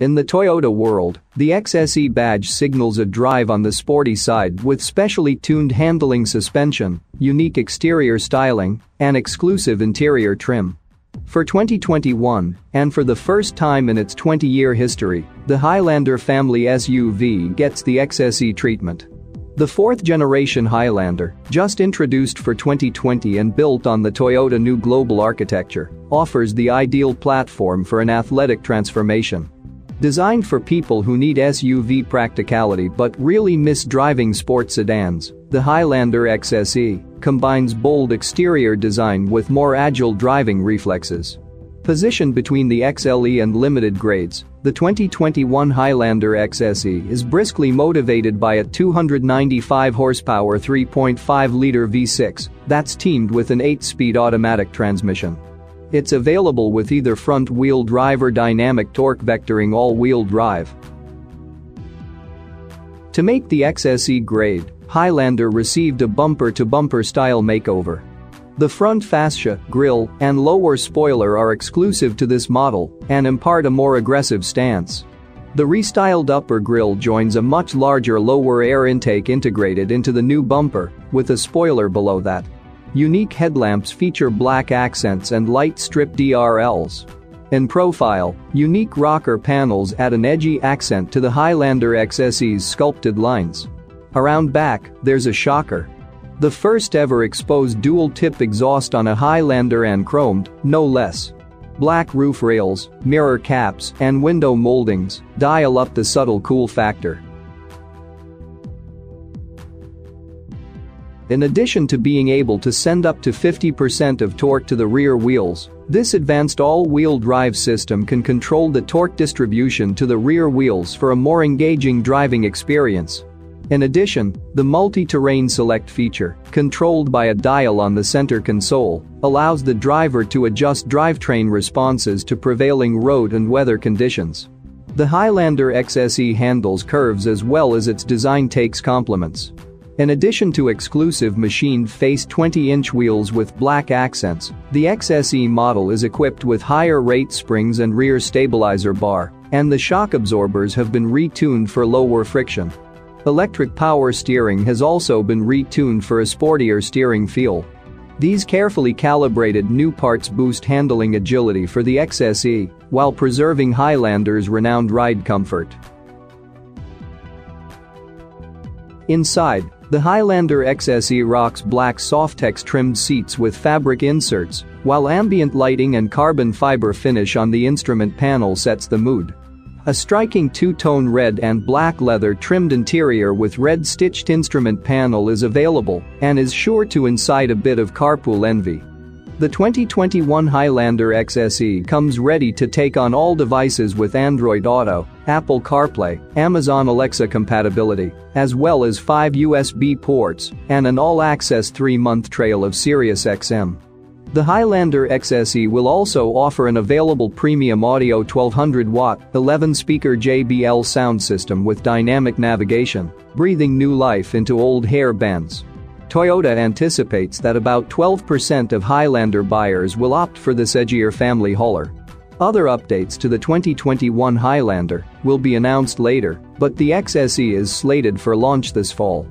In the Toyota world, the XSE badge signals a drive on the sporty side with specially tuned handling suspension, unique exterior styling, and exclusive interior trim. For 2021, and for the first time in its 20-year history, the Highlander family SUV gets the XSE treatment. The fourth generation Highlander, just introduced for 2020 and built on the Toyota new global architecture, offers the ideal platform for an athletic transformation. Designed for people who need SUV practicality but really miss driving sports sedans, the Highlander XSE combines bold exterior design with more agile driving reflexes. Positioned between the XLE and limited grades, the 2021 Highlander XSE is briskly motivated by a 295 horsepower 3.5-liter V6 that's teamed with an 8-speed automatic transmission. It's available with either front-wheel drive or dynamic torque vectoring all-wheel drive. To make the XSE grade, Highlander received a bumper-to-bumper style makeover. The front fascia, grille, and lower spoiler are exclusive to this model and impart a more aggressive stance. The restyled upper grille joins a much larger lower air intake integrated into the new bumper, with a spoiler below that. Unique headlamps feature black accents and light strip DRLs. In profile, unique rocker panels add an edgy accent to the Highlander XSE's sculpted lines. Around back, there's a shocker. The first ever exposed dual-tip exhaust on a Highlander and chromed, no less. Black roof rails, mirror caps, and window moldings dial up the subtle cool factor. In addition to being able to send up to 50% of torque to the rear wheels, this advanced all-wheel drive system can control the torque distribution to the rear wheels for a more engaging driving experience. In addition, the multi-terrain select feature, controlled by a dial on the center console, allows the driver to adjust drivetrain responses to prevailing road and weather conditions. The Highlander XSE handles curves as well as its design takes compliments. In addition to exclusive machined face 20-inch wheels with black accents, the XSE model is equipped with higher rate springs and rear stabilizer bar, and the shock absorbers have been retuned for lower friction. Electric power steering has also been retuned for a sportier steering feel. These carefully calibrated new parts boost handling agility for the XSE while preserving Highlander's renowned ride comfort. Inside, the Highlander XSE rocks black Softex trimmed seats with fabric inserts, while ambient lighting and carbon fiber finish on the instrument panel sets the mood. A striking two-tone red and black leather trimmed interior with red stitched instrument panel is available and is sure to incite a bit of carpool envy. The 2021 Highlander XSE comes ready to take on all devices with Android Auto, Apple CarPlay, Amazon Alexa compatibility, as well as 5 USB ports and an all-access 3-month trail of SiriusXM. The Highlander XSE will also offer an available premium audio 1200-watt, 11-speaker JBL sound system with dynamic navigation, breathing new life into old hair bands. Toyota anticipates that about 12% of Highlander buyers will opt for this edgier family hauler. Other updates to the 2021 Highlander will be announced later, but the XSE is slated for launch this fall.